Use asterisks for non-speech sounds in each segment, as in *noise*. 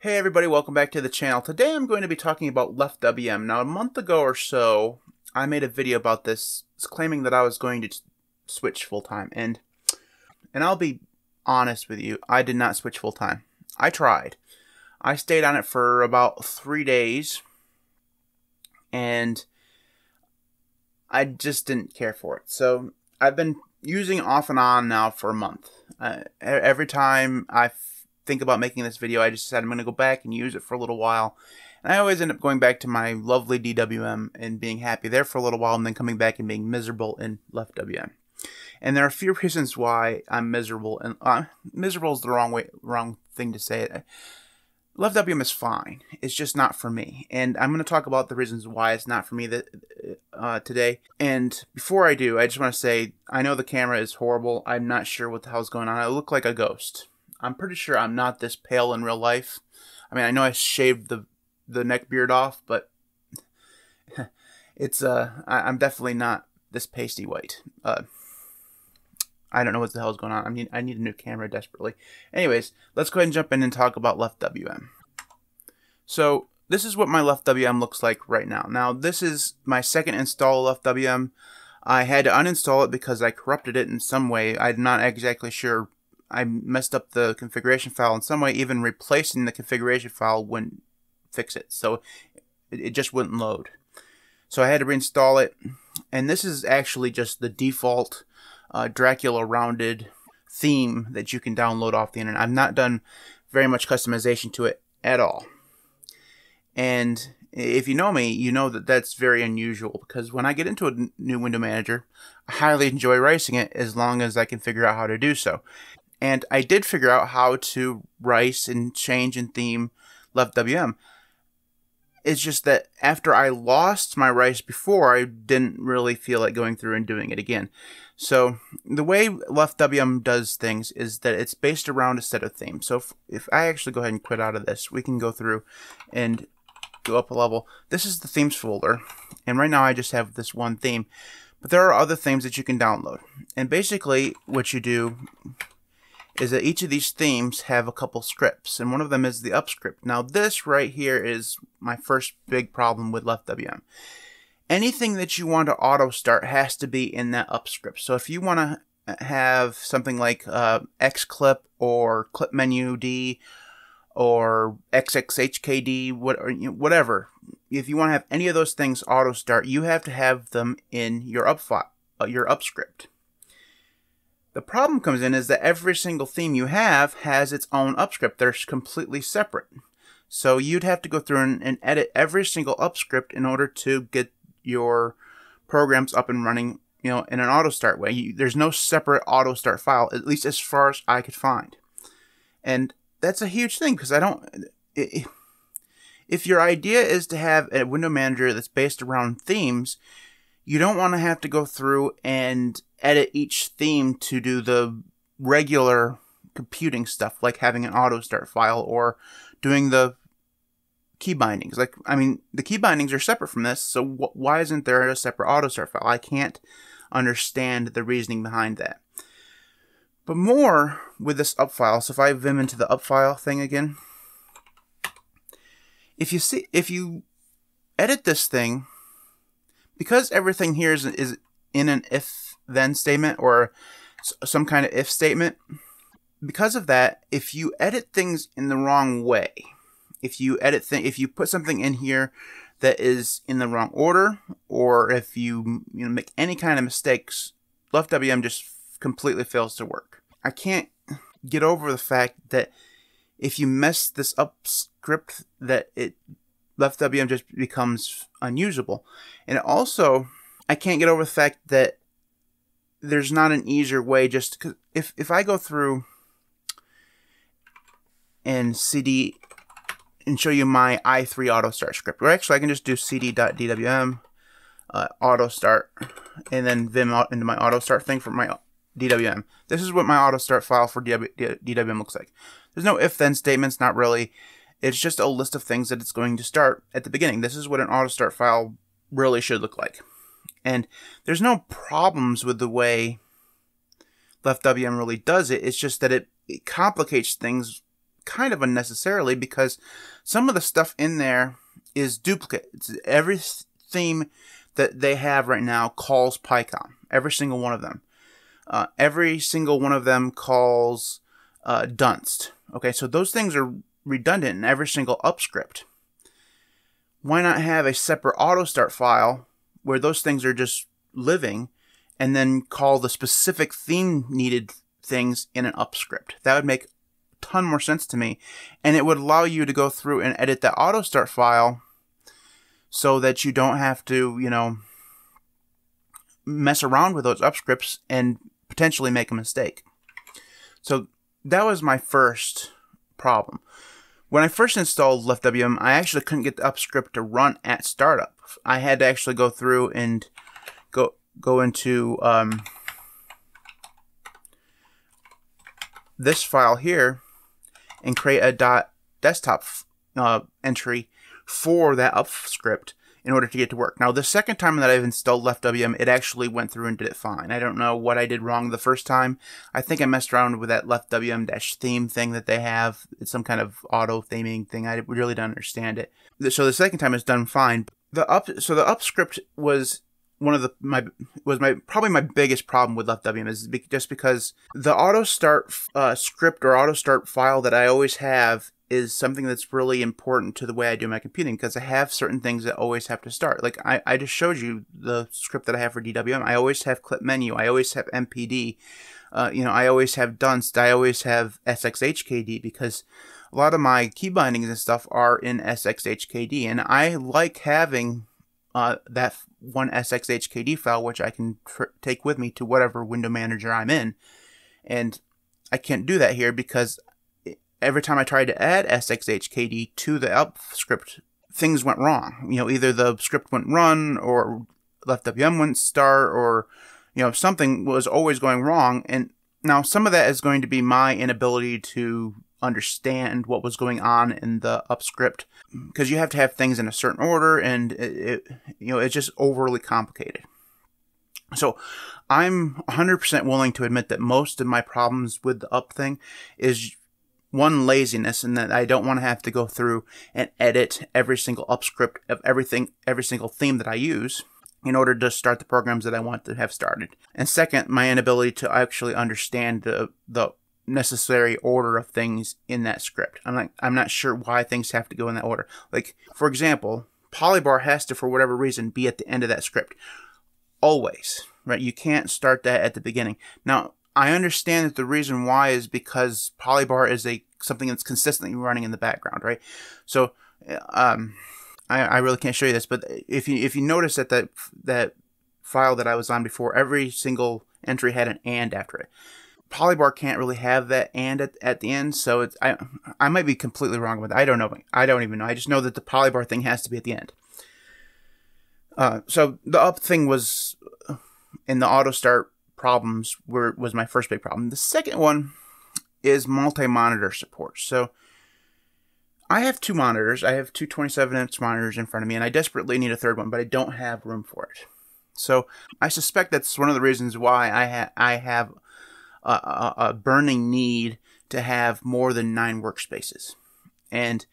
Hey everybody, welcome back to the channel. Today I'm going to be talking about Left WM. Now a month ago or so, I made a video about this claiming that I was going to switch full-time and and I'll be honest with you, I did not switch full-time. I tried. I stayed on it for about 3 days and I just didn't care for it. So I've been using off and on now for a month. Uh, every time I think about making this video, I just said I'm going to go back and use it for a little while. And I always end up going back to my lovely DWM and being happy there for a little while and then coming back and being miserable in left WM. And there are a few reasons why I'm miserable and uh, miserable is the wrong way wrong thing to say it. Left WM is fine. It's just not for me. And I'm going to talk about the reasons why it's not for me that, uh, today. And before I do, I just want to say I know the camera is horrible. I'm not sure what the hell's going on. I look like a ghost. I'm pretty sure I'm not this pale in real life. I mean, I know I shaved the the neck beard off, but *laughs* it's uh, I, am definitely not this pasty white. Uh, I don't know what the hell is going on. I mean, I need a new camera desperately. Anyways, let's go ahead and jump in and talk about left WM. So this is what my left WM looks like right now. Now this is my second install left WM. I had to uninstall it because I corrupted it in some way. I'm not exactly sure I messed up the configuration file in some way. Even replacing the configuration file wouldn't fix it, so it, it just wouldn't load. So I had to reinstall it, and this is actually just the default uh, Dracula rounded theme that you can download off the internet. I've not done very much customization to it at all. And if you know me, you know that that's very unusual because when I get into a new window manager, I highly enjoy ricing it as long as I can figure out how to do so. And I did figure out how to rice and change and theme left WM. It's just that after I lost my rice before, I didn't really feel like going through and doing it again. So the way left WM does things is that it's based around a set of themes. So if, if I actually go ahead and quit out of this, we can go through and go up a level. This is the themes folder. And right now I just have this one theme. But there are other themes that you can download. And basically what you do is that each of these themes have a couple scripts, and one of them is the up script. Now, this right here is my first big problem with left WM. Anything that you want to auto start has to be in that up script. So if you want to have something like uh, xclip or clip menu D or SXHKD, whatever, if you want to have any of those things auto start, you have to have them in your up uh, your up script. The problem comes in is that every single theme you have has its own upscript. They're completely separate. So you'd have to go through and, and edit every single upscript in order to get your programs up and running, you know, in an auto start way. You, there's no separate auto start file, at least as far as I could find. And that's a huge thing because I don't. It, if your idea is to have a window manager that's based around themes, you don't want to have to go through and edit each theme to do the regular computing stuff, like having an auto start file or doing the key bindings. Like, I mean, the key bindings are separate from this, so wh- why isn't there a separate auto start file? I can't understand the reasoning behind that. But more with this up file. So if I vim into the up file thing again, if you see, if you edit this thing, because everything here is, is in an if then statement or some kind of if statement. Because of that, if you edit things in the wrong way, if you edit th- if you put something in here that is in the wrong order, or if you you know make any kind of mistakes, left WM just completely fails to work. I can't get over the fact that if you mess this up script, that it left WM just becomes unusable, and also I can't get over the fact that there's not an easier way just cause if if I go through and cd and show you my i3 auto start script or actually I can just do cd.dwm uh, auto start and then vim out into my auto start thing for my DWM. This is what my auto start file for DWM looks like. There's no if then statements, not really. It's just a list of things that it's going to start at the beginning. This is what an auto start file really should look like. And there's no problems with the way Left WM really does it. It's just that it, it complicates things kind of unnecessarily because some of the stuff in there is duplicate. It's every theme that they have right now calls picom. Every single one of them. Uh, every single one of them calls uh, Dunst. Okay, so those things are redundant in every single upscript. Why not have a separate auto start file where those things are just living and then call the specific theme needed things in an upscript? That would make a ton more sense to me. And it would allow you to go through and edit that auto start file so that you don't have to, you know, mess around with those upscripts and potentially make a mistake. So that was my first problem. When I first installed LeftWM, I actually couldn't get the upscript to run at startup. I had to actually go through and go go into um, this file here and create a dot desktop uh, entry for that upscript in order to get to work. Now, the second time that I've installed LeftWM, it actually went through and did it fine. I don't know what I did wrong the first time. I think I messed around with that LeftWM-theme thing that they have. It's some kind of auto theming thing. I really don't understand it. So the second time it's done fine. The up so the upscript was one of the my was my probably my biggest problem with LeftWM is just because the auto start uh, script or auto start file that I always have is something that's really important to the way I do my computing because I have certain things that always have to start. Like I, I just showed you the script that I have for DWM. I always have clip menu. I always have MPD. Uh, you know, I always have Dunst. I always have SXHKD because a lot of my key bindings and stuff are in SXHKD, and I like having uh, that one SXHKD file, which I can tr- take with me to whatever window manager I'm in. And I can't do that here because every time I tried to add SXHKD to the up script, things went wrong. You know, either the script wouldn't run or LeftWM wouldn't start or, you know, something was always going wrong. And now some of that is going to be my inability to understand what was going on in the up script because you have to have things in a certain order and it, it you know, it's just overly complicated. So I'm 100% willing to admit that most of my problems with the up thing is one laziness and that I don't want to have to go through and edit every single upscript of everything, every single theme that I use in order to start the programs that I want to have started. And second, my inability to actually understand the, the necessary order of things in that script. I'm like, I'm not sure why things have to go in that order. Like, for example, polybar has to, for whatever reason, be at the end of that script. Always, right? You can't start that at the beginning. Now, I understand that the reason why is because Polybar is a something that's consistently running in the background, right? So, um, I, I really can't show you this, but if you if you notice that that that file that I was on before, every single entry had an and after it. Polybar can't really have that and at, at the end, so it's I I might be completely wrong with it. I don't know. I don't even know. I just know that the Polybar thing has to be at the end. Uh, so the up thing was in the auto start problems were was my first big problem. The second one is multi-monitor support. So I have two monitors. I have two 27-inch monitors in front of me, and I desperately need a third one, but I don't have room for it. So I suspect that's one of the reasons why I ha- I have a, a, a burning need to have more than nine workspaces, and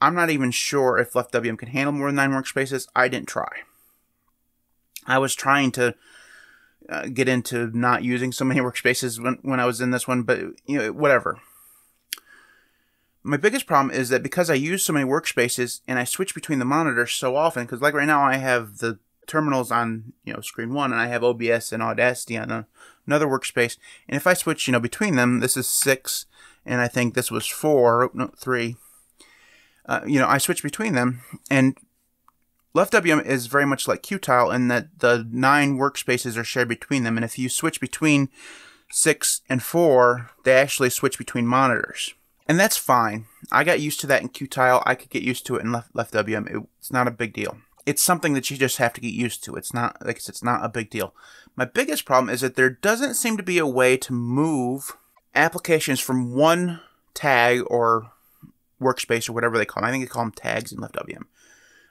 I'm not even sure if LeftWM can handle more than nine workspaces. I didn't try. I was trying to uh, get into not using so many *laughs* workspaces when, when I was in this one, but you know, whatever. My biggest problem is that because I use so many workspaces and I switch between the monitors so often, because like right now I have the terminals on you know screen one and I have OBS and Audacity on a, another workspace, and if I switch you know between them, this is six, and I think this was four, no three. Uh, you know, I switch between them, and LeftWM is very much like Qtile in that the nine workspaces are shared between them, and if you switch between six and four, they actually switch between monitors. And that's fine. I got used to that in Qtile. I could get used to it in Left, LeftWM. It's not a big deal. It's something that you just have to get used to. It's not like it's not a big deal. My biggest problem is that there doesn't seem to be a way to move applications from one tag or workspace or whatever they call them. I think they call them tags in LeftWM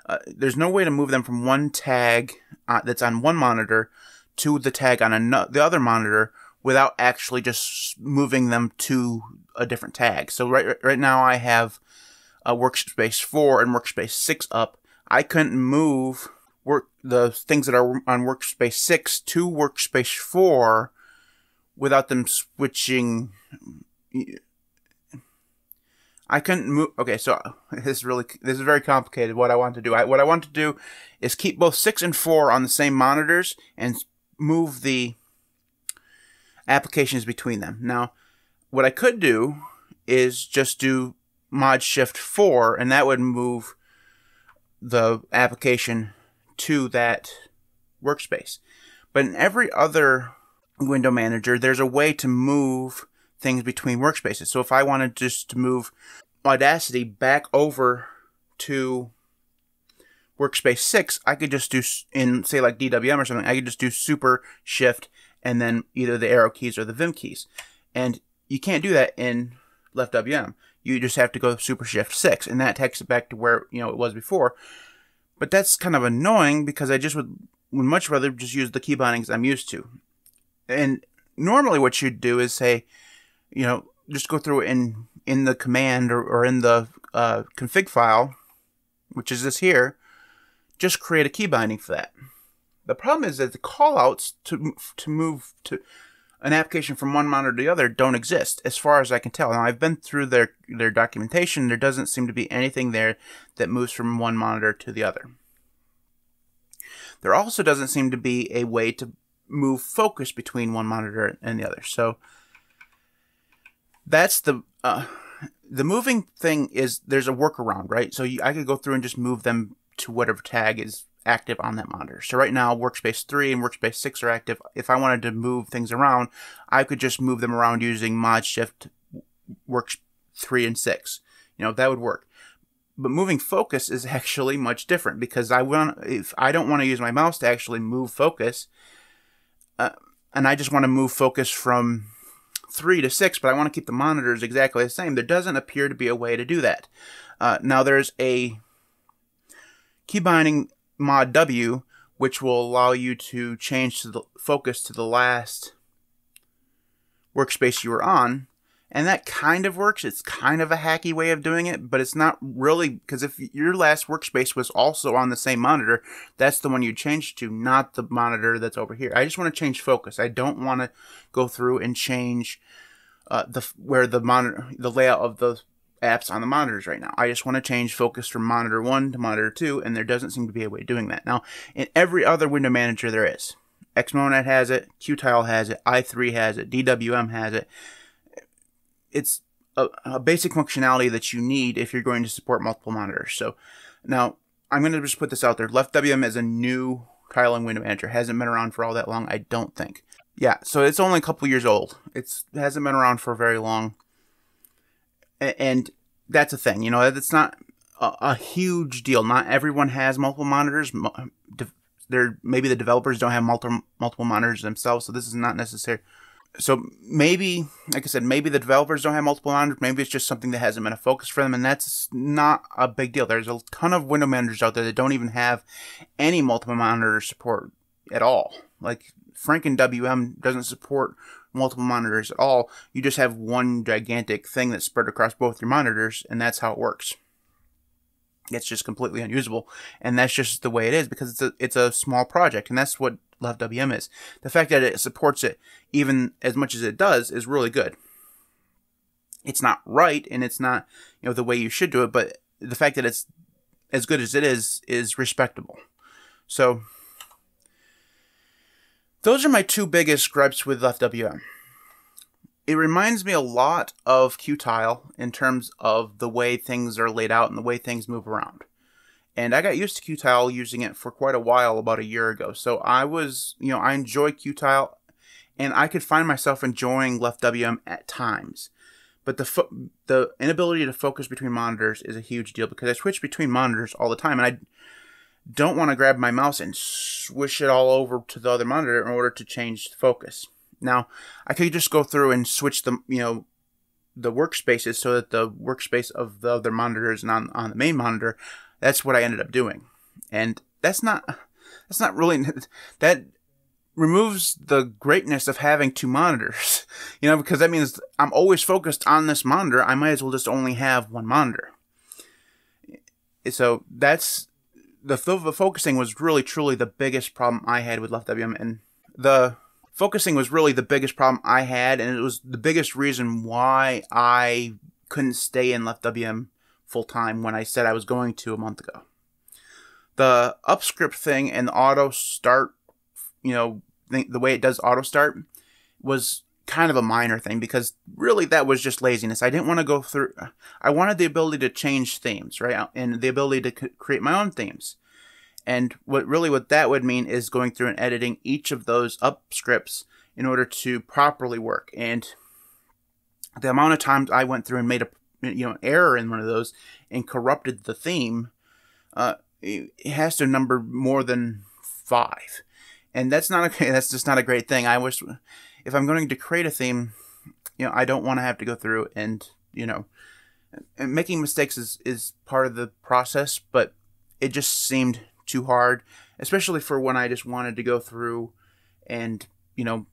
uh, there's no way to move them from one tag uh, that's on one monitor to the tag on an- the other monitor without actually just moving them to a different tag. So right right now I have a workspace 4 and workspace 6 up. I couldn't move work the things that are on workspace 6 to workspace 4 without them switching I couldn't move. Okay, so *laughs* this is really this is very complicated. What I want to do, I, what I want to do, is keep both six and four on the same monitors and move the applications between them. Now, what I could do is just do mod shift 4 and that would move the application to that workspace. But in every other window manager, there's a way to move things between workspaces. So if I wanted just to move Audacity back over to workspace 6, I could just do in say like DWM or something, I could just do super shift and then either the arrow keys or the Vim keys. And you can't do that in left WM. You just have to go super shift six, and that takes it back to where you know it was before. But that's kind of annoying because I just would would much rather just use the key bindings I'm used to. And normally, what you'd do is say, you know, just go through in in the command or, or in the uh, config file, which is this here, just create a key binding for that. The problem is that the callouts to to move to an application from one monitor to the other don't exist, as far as I can tell. Now I've been through their their documentation. There doesn't seem to be anything there that moves from one monitor to the other. There also doesn't seem to be a way to move focus between one monitor and the other. So that's the uh, the moving thing is there's a workaround, right? So you, I could go through and just move them to whatever tag is active on that monitor. So right now, workspace 3 and workspace 6 are active. If I wanted to move things around, I could just move them around using mod shift works 3 and 6. You know, that would work. But moving focus is *laughs* actually much different because I want if I don't want to use my mouse to actually move focus, uh, and I just want to move focus from three to six, but I want to keep the monitors exactly the same. There doesn't appear to be a way to do that. Uh, now there's a key binding mod W, which will allow you to change to the focus to the last workspace you were on. And that kind of works. It's kind of a hacky way of doing it, but it's not really because if your last workspace was also on the same monitor, that's the one you change to, not the monitor that's over here. I just want to change focus. I don't want to go through and change uh, the where the monitor, the layout of the apps on the monitors right now. I just want to change focus from monitor 1 to monitor 2, and there doesn't seem to be a way of doing that. Now, in every other window manager there is. Xmonad has it, Qtile has it, i3 has it, DWM has it. It's a, a basic functionality that you need if you're going to support multiple monitors. So now I'm going to just put this out there. Left WM is a new tiling window manager. Hasn't been around for all that long, I don't think. Yeah, so it's only a couple years old. It's, it hasn't been around for very long and that's a thing. You know, it's not a, a huge deal. Not everyone has multiple monitors. There, maybe the developers don't have multiple multiple monitors themselves, so this is not necessary. So maybe, like I said, maybe the developers don't have multiple monitors. Maybe it's just something that hasn't been a focus for them, and that's not a big deal. There's a ton of window managers out there that don't even have any multiple monitor support at all. Like Franken WM doesn't support multiple monitors at all. You just have one gigantic thing that's spread across both your monitors, and that's how it works. It's just completely unusable, and that's just the way it is because it's a it's a small project, and that's what Left WM is. The fact that it supports it even as much as it does is really good. It's not right, and it's not you know the way you should do it, but the fact that it's as good as it is is respectable. So those are my two biggest gripes with Left WM. It reminds me a lot of Qtile in terms of the way things are laid out and the way things move around. And I got used to Qtile using it for quite a while, about a year ago. So I was, you know, I enjoy Qtile and I could find myself enjoying Left WM at times. But the fo- the inability to focus between monitors is a huge deal because I switch between monitors all the time, and I don't want to grab my mouse and swish it all over to the other monitor in order to change the focus. Now, I could just go through and switch the, you know, the workspaces so that the workspace of the other monitor is not on the main monitor. That's what I ended up doing. And that's not, that's not really, *laughs* that removes the greatness of having two monitors. *laughs* You know, because that means I'm always focused on this monitor. I might as well just only have one monitor. So that's the, the focusing was really truly the biggest problem I had with Left WM, and the focusing was really the biggest problem I had, and it was the biggest reason why I couldn't stay in Left WM full time when I said I was going to a month ago. The upscript thing and the auto start, you know, the way it does auto start was kind of a minor thing because really that was just laziness. I didn't want to go through. I wanted the ability to change themes, right, and the ability to create my own themes. And what really what that would mean is going through and editing each of those up scripts in order to properly work. And the amount of times I went through and made a you know error in one of those and corrupted the theme, uh, it has to number more than five, and that's not a *laughs* that's just not a great thing. I wish if I'm going to create a theme, you know, I don't want to have to go through and you know, making mistakes is is part of the process, but it just seemed too hard, especially for when I just wanted to go through and, you know,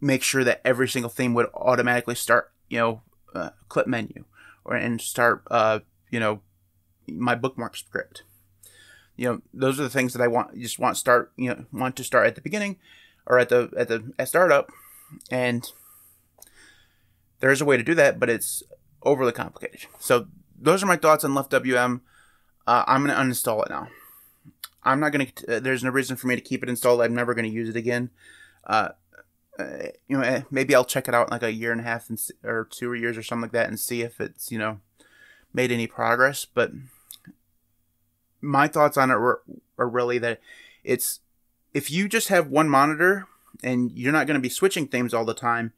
make sure that every single theme would automatically start, you know, uh, clip menu or and start, uh, you know, my bookmark script. You know, those are the things that I want. Just want start. You know, want to start at the beginning or at the at the at startup, and there is a way to do that, but it's overly complicated. So those are my thoughts on Left WM. Uh, I'm gonna uninstall it now. I'm not going to, uh, there's no reason for me to keep it installed. I'm never going to use it again. Uh, uh, you know, eh, maybe I'll check it out in like a year and a half and, or two years or something like that and see if it's, you know, made any progress. But my thoughts on it are, are really that it's, if you just have one monitor and you're not going to be switching themes all the time,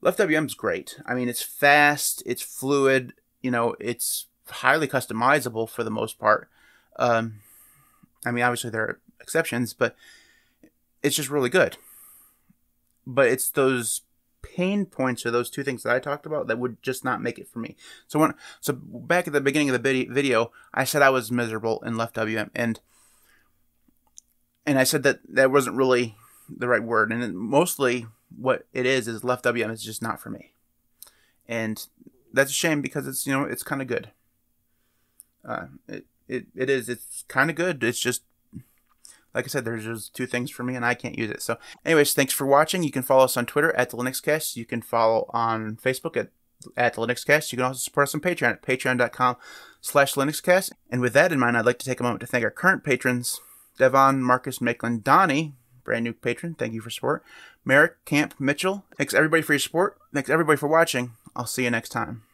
Left WM is great. I mean, it's fast, it's fluid, you know, it's highly customizable for the most part. Um, I mean, obviously there are exceptions, but it's just really good. But it's those pain points or those two things that I talked about that would just not make it for me. So when so back at the beginning of the video, I said I was miserable and left WM and and I said that that wasn't really the right word and mostly what it is is left WM is just not for me. And that's a shame because it's you know it's kind of good. Uh, it, it, it is. It's kind of good. It's just like I said, there's just two things for me, and I can't use it. So, anyways, thanks for watching. You can follow us on Twitter at the LinuxCast. You can follow on Facebook at at the LinuxCast. You can also support us on Patreon at patreon.com slash LinuxCast. And with that in mind, I'd like to take a moment to thank our current patrons, Devon, Marcus, Maitland, Donnie, brand new patron. Thank you for support. Marek, Camp, Mitchel. Thanks everybody for your support. Thanks everybody for watching. I'll see you next time.